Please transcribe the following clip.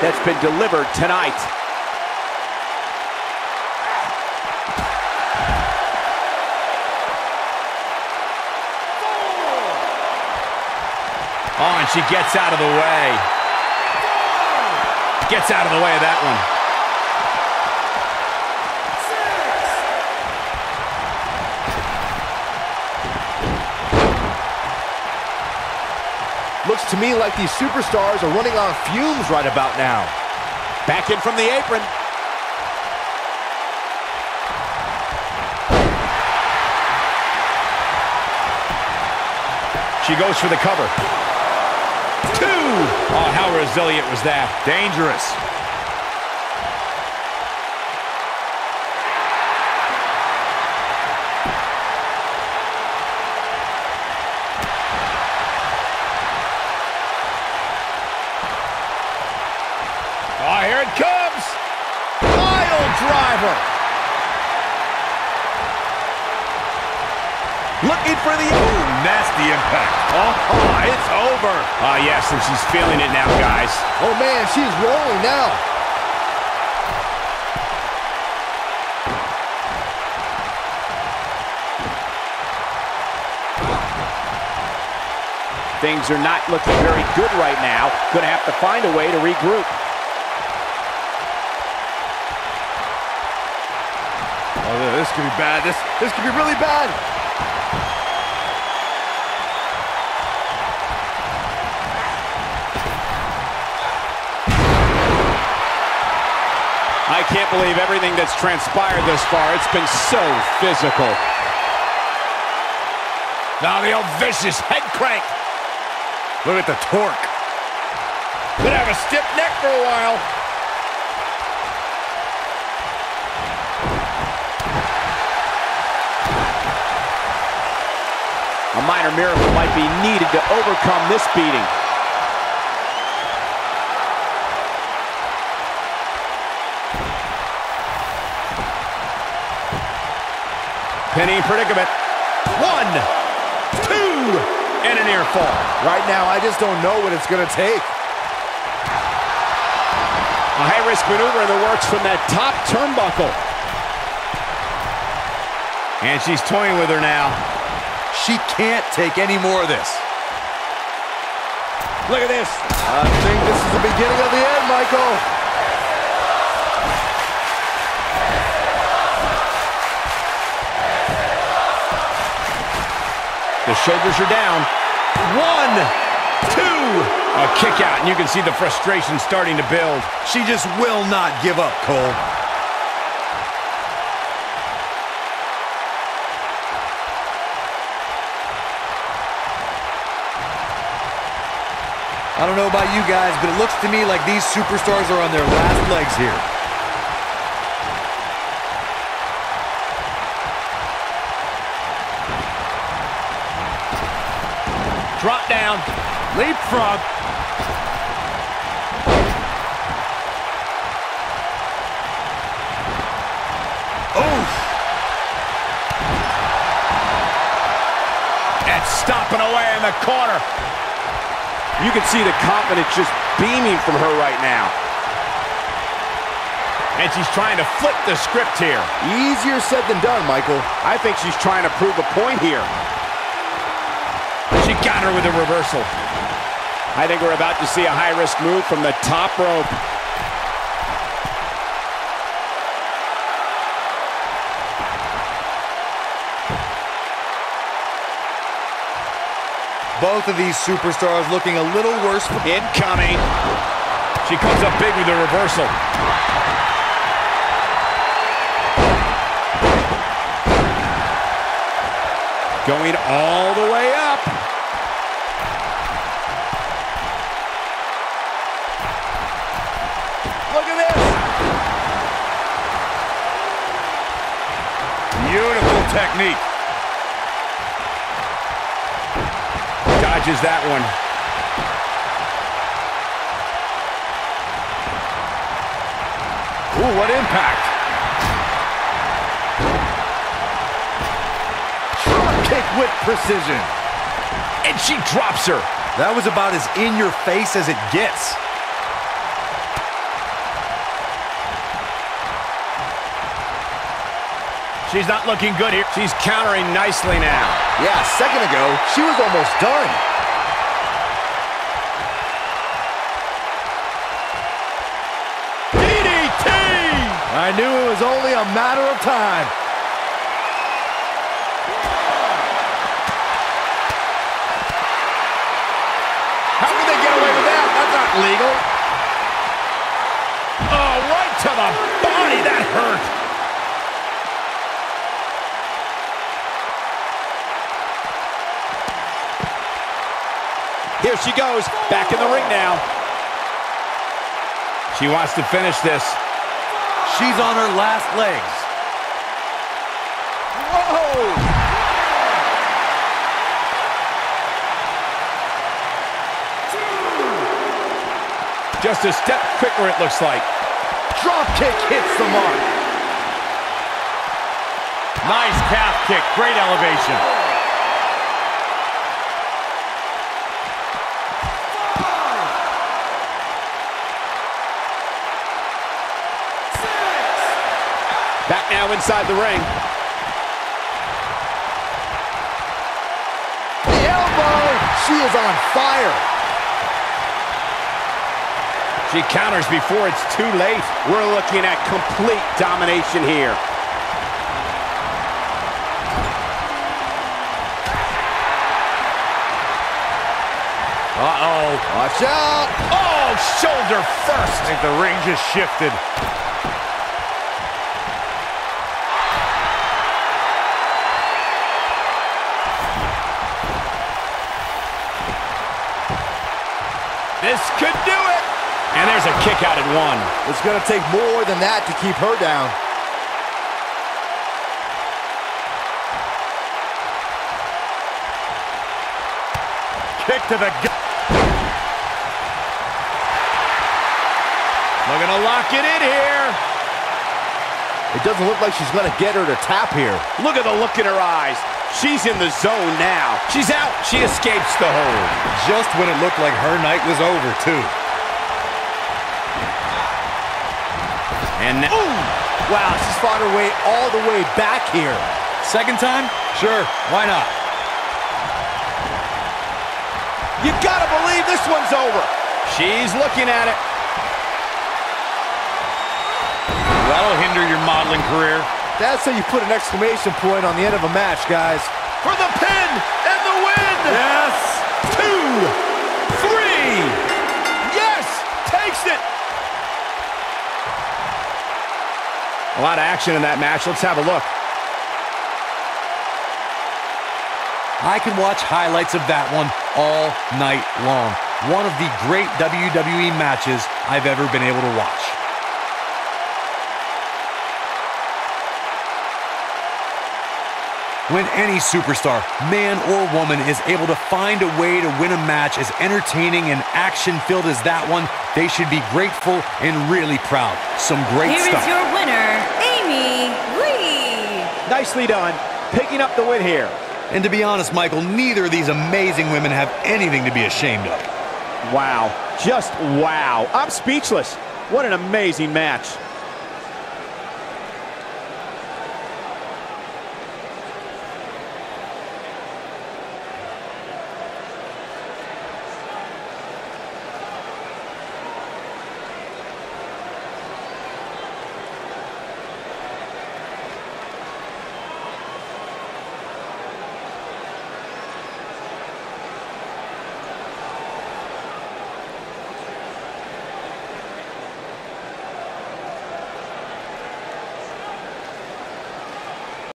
that's been delivered tonight. Oh, and she gets out of the way. Gets out of the way of that one. To me like these superstars are running on fumes right about now. Back in from the apron. She goes for the cover. Two! Oh, how resilient was that? Dangerous. Driver! Looking for the... Ooh, nasty impact. Oh, oh, it's over. Ah, yes, and she's feeling it now, guys. Oh man, she's rolling now. Things are not looking very good right now. Going to have to find a way to regroup. Oh, this could be bad. This, this could be really bad. I can't believe everything that's transpired this far. It's been so physical. Now the old vicious head crank. Look at the torque. Gonna have a stiff neck for a while. A minor miracle might be needed to overcome this beating. Penny predicament. One, two, and an near fall. Right now, I just don't know what it's going to take. A high-risk maneuver in the works from that top turnbuckle. And she's toying with her now. She can't take any more of this. Look at this. I think this is the beginning of the end, Michael. The shoulders are down. One, two. A kick out, and you can see the frustration starting to build. She just will not give up, Cole. I don't know about you guys, but it looks to me like these superstars are on their last legs here. Drop down. Leapfrog. Oof. And stomping away in the corner. You can see the confidence just beaming from her right now. And she's trying to flip the script here. Easier said than done, Michael. I think she's trying to prove a point here. She got her with a reversal. I think we're about to see a high-risk move from the top rope. Both of these superstars looking a little worse. Incoming. She comes up big with a reversal. Going all the way up. Look at this. Beautiful technique. Dodges that one. Ooh, what impact. Drop kick with precision. And she drops her. That was about as in your face as it gets. She's not looking good here. She's countering nicely now. Yeah, a second ago, she was almost done. DDT! I knew it was only a matter of time. How can they get away with that? That's not legal. Oh, right to the Here she goes, back in the ring now. She wants to finish this. She's on her last legs. Whoa! Just a step quicker, it looks like. Drop kick hits the mark. Nice calf kick. Great elevation. Now inside the ring. The elbow. She is on fire. She counters before it's too late. We're looking at complete domination here. Uh-oh. Watch out. Oh, shoulder first. I think the ring just shifted. This could do it. And there's a kick out at one. It's going to take more than that to keep her down. Kick to the gut. Looking to lock it in here. It doesn't look like she's going to get her to tap here. Look at the look in her eyes. She's in the zone now. She's out. She escapes the hold. Just when it looked like her night was over, too. And now, Wow, she's fought her way all the way back here. Second time? Sure, why not? You gotta believe this one's over. she's looking at it. That'll hinder your modeling career. That's how you put an exclamation point on the end of a match, guys. For the pin and the win. Yes! Two, three. Yes, takes it. A lot of action in that match. Let's have a look. I can watch highlights of that one all night long. One of the great WWE matches I've ever been able to watch. When any superstar, man or woman, is able to find a way to win a match as entertaining and action filled as that one, they should be grateful and really proud. Some great Here stuff. is your winner, Amy Lee. Nicely done. Picking up the win here. And to be honest, Michael, neither of these amazing women have anything to be ashamed of. Wow. Just wow. I'm speechless. What an amazing match.